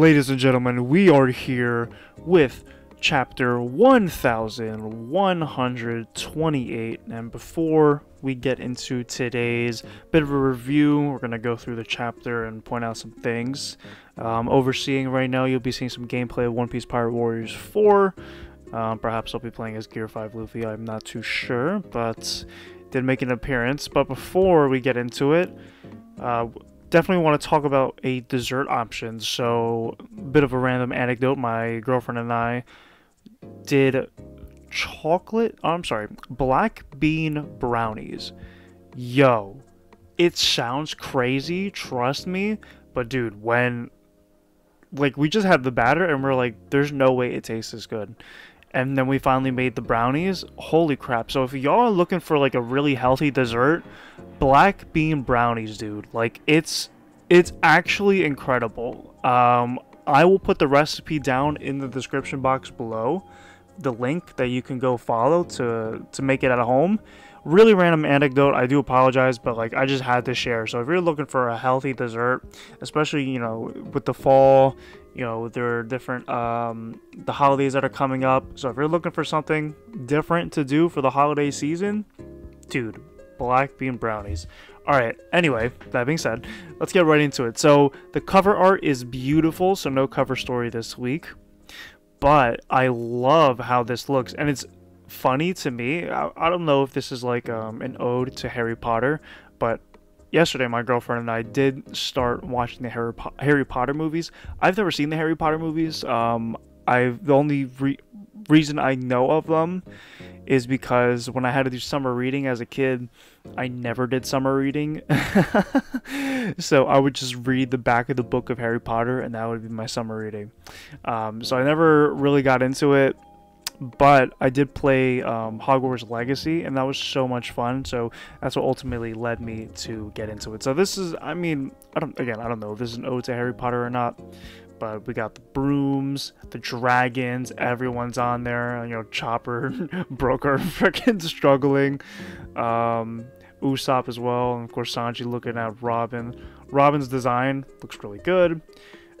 Ladies and gentlemen, we are here with chapter 1128. And before we get into today's bit of a review, we're going to go through the chapter and point out some things. Um, overseeing right now, you'll be seeing some gameplay of One Piece Pirate Warriors 4. Um, perhaps I'll be playing as Gear 5 Luffy, I'm not too sure, but did make an appearance. But before we get into it, uh, definitely want to talk about a dessert option. So, a bit of a random anecdote. My girlfriend and I did chocolate. Oh, I'm sorry, black bean brownies. Yo, it sounds crazy. Trust me, but dude, when like we just had the batter and we're like, there's no way it tastes as good. And then we finally made the brownies. Holy crap. So if y'all are looking for like a really healthy dessert, black bean brownies, dude. Like it's it's actually incredible. Um I will put the recipe down in the description box below. The link that you can go follow to to make it at home. Really random anecdote. I do apologize, but like I just had to share. So if you're looking for a healthy dessert, especially you know with the fall, you know there are different um, the holidays that are coming up. So if you're looking for something different to do for the holiday season, dude, black bean brownies. All right. Anyway, that being said, let's get right into it. So the cover art is beautiful. So no cover story this week, but I love how this looks, and it's funny to me. I, I don't know if this is like um, an ode to Harry Potter, but yesterday my girlfriend and I did start watching the Harry, po- Harry Potter movies. I've never seen the Harry Potter movies. Um, I've the only re- reason I know of them is because when I had to do summer reading as a kid, I never did summer reading. so I would just read the back of the book of Harry Potter, and that would be my summer reading. Um, so I never really got into it but I did play um, Hogwarts Legacy, and that was so much fun. So that's what ultimately led me to get into it. So this is, I mean, I don't again, I don't know if this is an ode to Harry Potter or not, but we got the brooms, the dragons, everyone's on there. You know, Chopper, Broker, freaking struggling. Um, Usopp as well, and of course Sanji looking at Robin. Robin's design looks really good.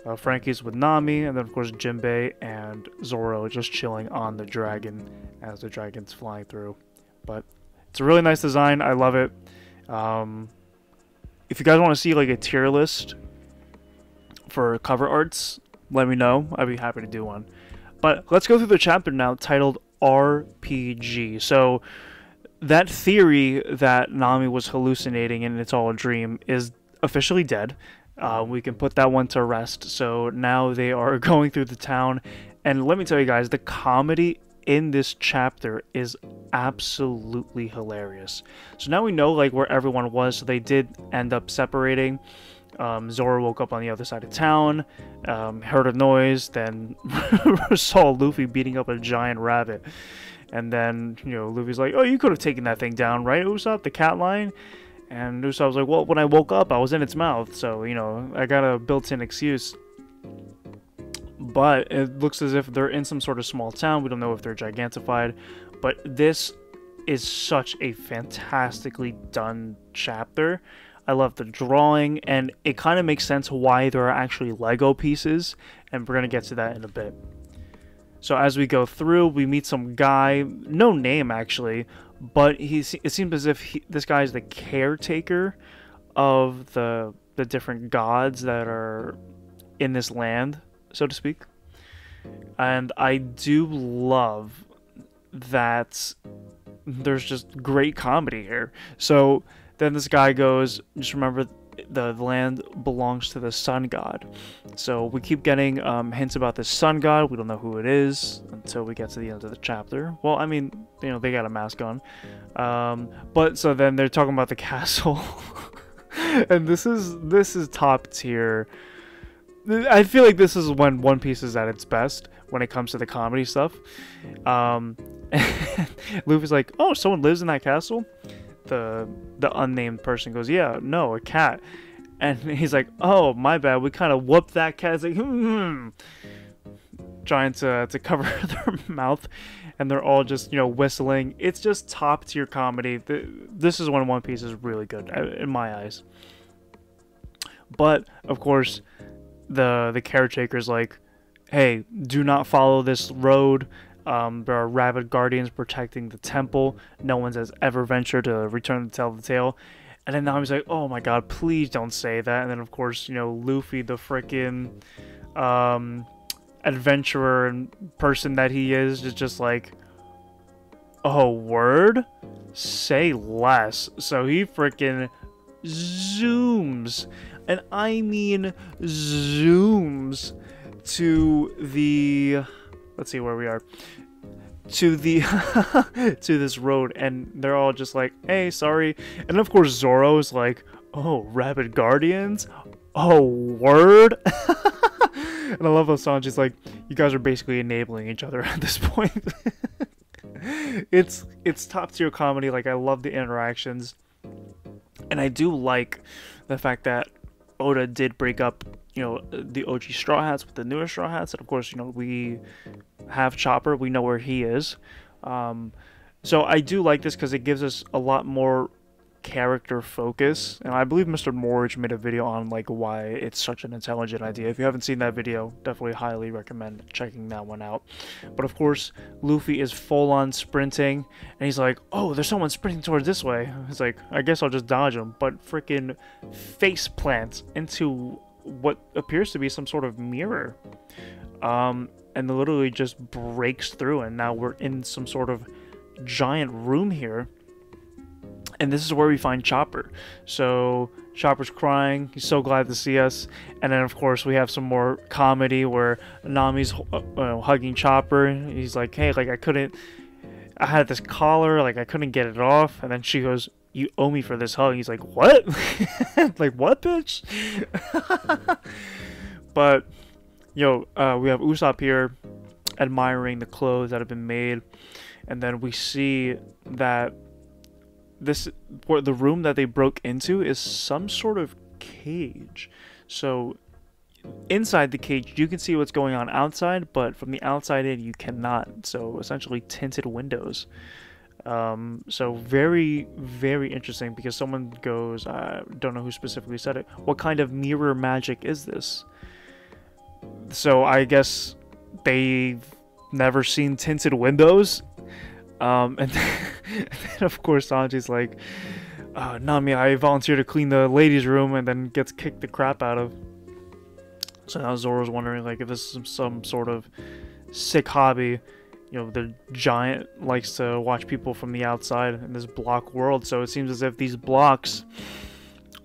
Uh, Franky's with Nami, and then of course Jinbei and Zoro just chilling on the dragon as the dragon's flying through. But it's a really nice design. I love it. Um, if you guys want to see like a tier list for cover arts, let me know. I'd be happy to do one. But let's go through the chapter now titled RPG. So that theory that Nami was hallucinating and it's all a dream is officially dead. Uh, we can put that one to rest. So now they are going through the town. And let me tell you guys, the comedy in this chapter is absolutely hilarious. So now we know like where everyone was. So they did end up separating. Um, Zoro woke up on the other side of town, um, heard a noise, then saw Luffy beating up a giant rabbit. And then, you know, Luffy's like, oh, you could have taken that thing down, right, Usopp, the cat line? And Usopp was like, well, when I woke up, I was in its mouth, so, you know, I got a built-in excuse. But it looks as if they're in some sort of small town. We don't know if they're gigantified. But this is such a fantastically done chapter. I love the drawing, and it kind of makes sense why there are actually Lego pieces, and we're going to get to that in a bit. So as we go through, we meet some guy, no name actually, but he it seems as if he, this guy is the caretaker of the the different gods that are in this land, so to speak. And I do love that there's just great comedy here. So then this guy goes, just remember the land belongs to the sun god. So we keep getting um, hints about the sun god. We don't know who it is until we get to the end of the chapter. Well, I mean, you know, they got a mask on. Um, but so then they're talking about the castle. and this is this is top tier. I feel like this is when One Piece is at its best when it comes to the comedy stuff. Um, Luffy's like, "Oh, someone lives in that castle." The the unnamed person goes, "Yeah, no, a cat." And he's like, "Oh, my bad. We kind of whooped that cat." It's like, hmm. Trying to to cover their mouth, and they're all just you know whistling. It's just top tier comedy. This is when One Piece is really good uh, in my eyes. But of course, the the caretaker's like, "Hey, do not follow this road. Um, there are rabid guardians protecting the temple. No one has ever ventured to return to tell the tale." And then now he's like, "Oh my God, please don't say that." And then of course, you know, Luffy, the freaking um, adventurer and person that he is, is just like, "Oh, word." Say less. So he freaking zooms, and I mean zooms to the. Let's see where we are. To the to this road, and they're all just like, "Hey, sorry," and of course Zoro is like, "Oh, rabid guardians." Oh, word. and I love how Sanji's like, you guys are basically enabling each other at this point. it's it's top tier comedy. Like I love the interactions, and I do like the fact that Oda did break up, you know, the OG Straw Hats with the newer Straw Hats, and of course, you know, we have Chopper. We know where he is. Um, so I do like this because it gives us a lot more character focus and i believe mr morj made a video on like why it's such an intelligent idea if you haven't seen that video definitely highly recommend checking that one out but of course luffy is full on sprinting and he's like oh there's someone sprinting towards this way he's like i guess i'll just dodge him but freaking face plants into what appears to be some sort of mirror um and literally just breaks through and now we're in some sort of giant room here and this is where we find Chopper. So Chopper's crying. He's so glad to see us. And then, of course, we have some more comedy where Nami's uh, hugging Chopper. He's like, "Hey, like I couldn't. I had this collar, like I couldn't get it off." And then she goes, "You owe me for this hug." He's like, "What? like what, bitch?" but yo, uh, we have Usopp here admiring the clothes that have been made, and then we see that this the room that they broke into is some sort of cage. So inside the cage you can see what's going on outside, but from the outside in you cannot. So essentially tinted windows. Um, so very very interesting because someone goes I don't know who specifically said it. What kind of mirror magic is this? So I guess they've never seen tinted windows um, and, then, and then of course Sanji's like, uh, Nami, I volunteer to clean the ladies' room, and then gets kicked the crap out of. So now Zoro's wondering like if this is some, some sort of sick hobby. You know, the giant likes to watch people from the outside in this block world. So it seems as if these blocks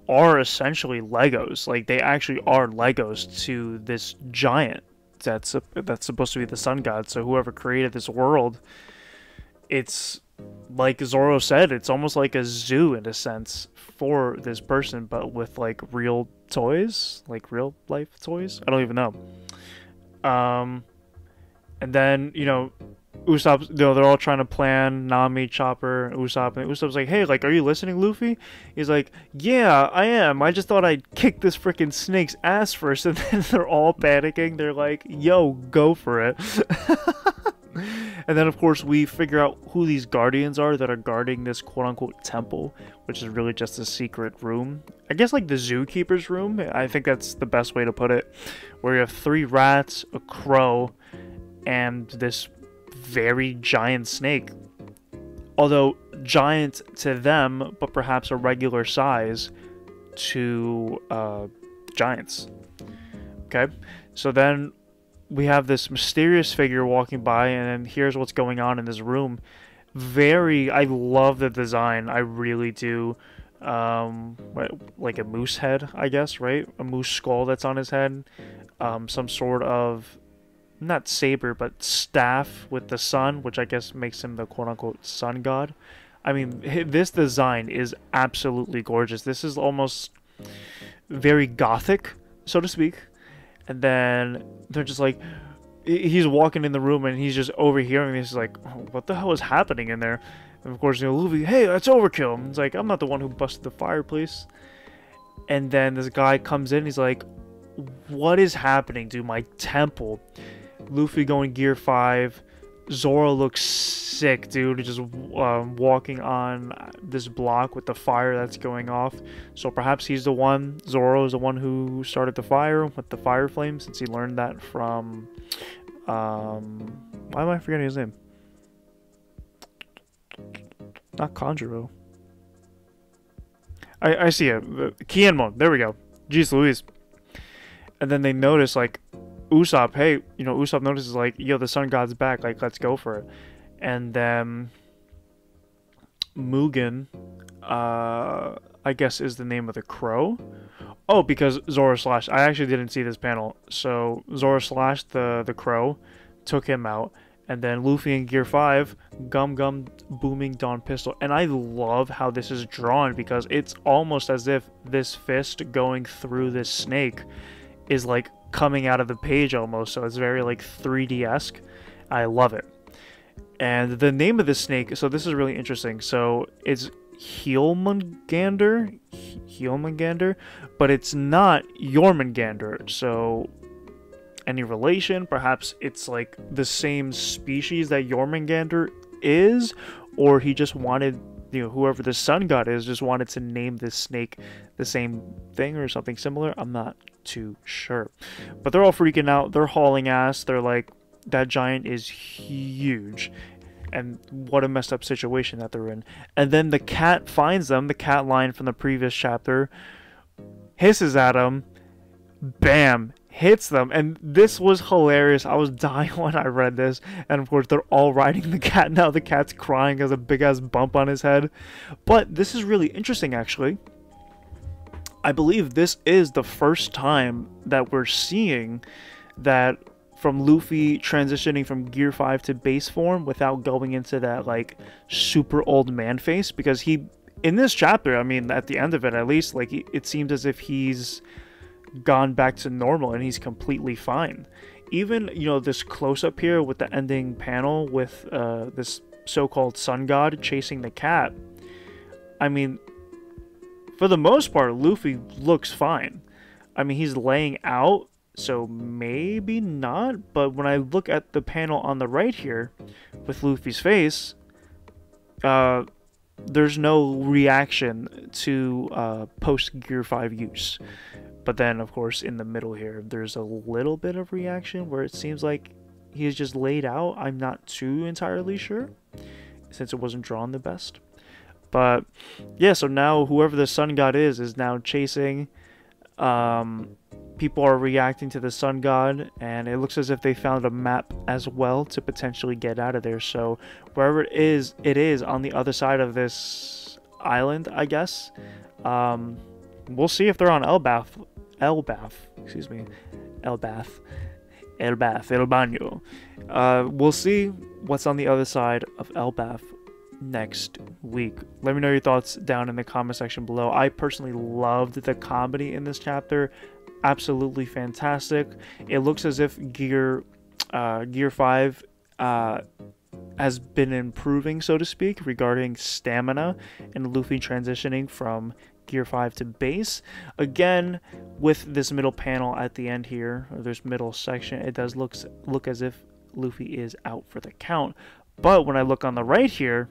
are essentially Legos. Like they actually are Legos to this giant that's that's supposed to be the sun god. So whoever created this world it's like Zoro said, it's almost like a zoo in a sense for this person, but with like real toys, like real life toys. I don't even know. Um, and then you know, Usopp, you know, they're all trying to plan Nami, Chopper, Usopp, and Usopp's like, "Hey, like, are you listening, Luffy?" He's like, "Yeah, I am. I just thought I'd kick this freaking snake's ass first. And then they're all panicking. They're like, "Yo, go for it." and then, of course, we figure out who these guardians are that are guarding this quote unquote temple, which is really just a secret room. I guess like the zookeeper's room. I think that's the best way to put it. Where you have three rats, a crow, and this very giant snake. Although giant to them, but perhaps a regular size to uh, giants. Okay, so then we have this mysterious figure walking by, and here's what's going on in this room. Very, I love the design. I really do. Um, like a moose head, I guess, right? A moose skull that's on his head. Um, some sort of, not saber, but staff with the sun, which I guess makes him the quote-unquote sun god. I mean, mm. this design is absolutely gorgeous. This is almost very gothic, so to speak. And then they're just like he's walking in the room and he's just overhearing this like oh, what the hell is happening in there? And of course you know Luffy hey that's overkill. It's like I'm not the one who busted the fireplace. And then this guy comes in he's like what is happening to my temple Luffy going gear 5 Zoro looks sick, dude. Just um, walking on this block with the fire that's going off. So perhaps he's the one. Zoro is the one who started the fire with the fire flame, since he learned that from. Um, why am I forgetting his name? Not Kanjuro. I I see it. Kinemon. There we go. Jeez Louise. And then they notice like Usopp, hey, you know, Usopp notices like, yo, the sun god's back, like let's go for it. And then Mugen, uh, I guess is the name of the crow. Oh, because Zoro Slash. I actually didn't see this panel. So Zoro Slash, the the crow, took him out, and then Luffy in Gear Five, Gum Gum booming Dawn Pistol. And I love how this is drawn because it's almost as if this fist going through this snake is like coming out of the page almost, so it's very like 3D-esque. I love it. And the name of the snake, so this is really interesting. So it's Heelmangander, Heelmangander, but it's not Jormungandr. So any relation? Perhaps it's like the same species that Jormungandr is, or he just wanted you know whoever the sun god is just wanted to name this snake the same thing or something similar i'm not too sure but they're all freaking out. They're hauling ass. They're like that giant is huge. And what a messed up situation that they're in. And then the cat finds them the cat line from the previous chapter hisses at them bam hits them. And this was hilarious. I was dying when i read this. And of course they're all riding the cat now. The cat's crying has a big ass bump on his head. But this is really interesting actually i believe this is the first time that we're seeing that from luffy transitioning from gear 5 to base form without going into that like super old man face because he in this chapter i mean at the end of it at least like it seems as if he's gone back to normal and he's completely fine. Even, you know, this close up here with the ending panel with uh, this so called sun god chasing the cat, I mean, for the most part, Luffy looks fine. I mean, he's laying out, so maybe not, but when I look at the panel on the right here with Luffy's face, uh, there's no reaction to uh, post Gear 5 use. But then, of course, in the middle here, there's a little bit of reaction where it seems like he's just laid out. I'm not too entirely sure since it wasn't drawn the best. But yeah, so now whoever the sun god is is now chasing. Um, people are reacting to the sun god, and it looks as if they found a map as well to potentially get out of there. So wherever it is, it is on the other side of this island, I guess. Um, we'll see if they're on Elbaf Elbaf, excuse me, Elbath, Elbath, El Baño. Uh, we'll see what's on the other side of Elbath next week. Let me know your thoughts down in the comment section below. I personally loved the comedy in this chapter. Absolutely fantastic. It looks as if Gear uh, Gear 5 uh, has been improving, so to speak, regarding stamina and Luffy transitioning from Gear 5 to base. Again, with this middle panel at the end here, or this middle section, it does look, look as if Luffy is out for the count. But when I look on the right here,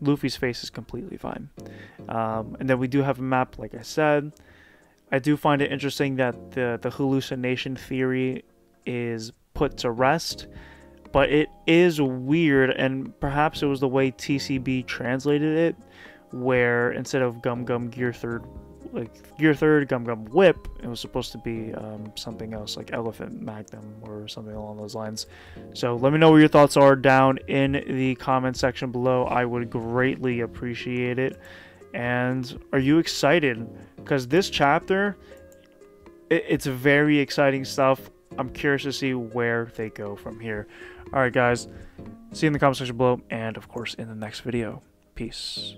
Luffy's face is completely fine. Um, and then we do have a map, like I said. I do find it interesting that the, the hallucination theory is put to rest, but it is weird, and perhaps it was the way TCB translated it where instead of Gum Gum Gear Third, like Gear Third Gum Gum Whip, it was supposed to be um, something else like Elephant Magnum or something along those lines. So let me know what your thoughts are down in the comment section below. I would greatly appreciate it. And are you excited? Because this chapter, it, it's very exciting stuff. I'm curious to see where they go from here. Alright guys, see you in the comment section below, and of course in the next video. Peace.